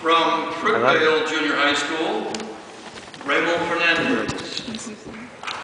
From Fruitvale Junior High School, Raymond Fernandez.